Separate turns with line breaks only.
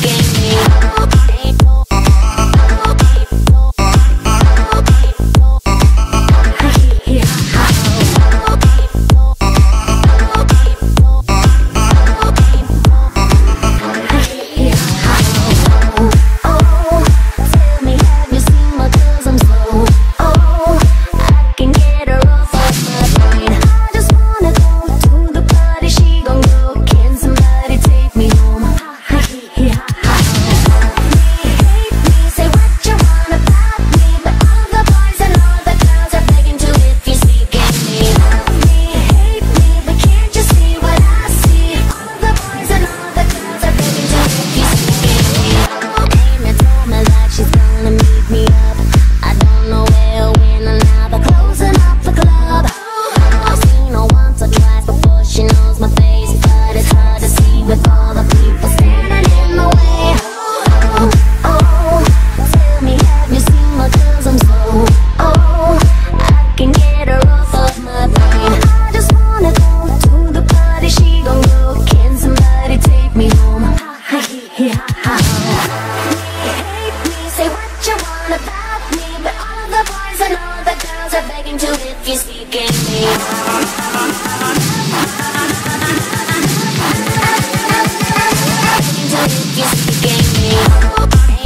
Give me Yeah, how hate me, say what you want about me But all the boys and all the girls are begging to if you're seeking me Begging to if you're seeking me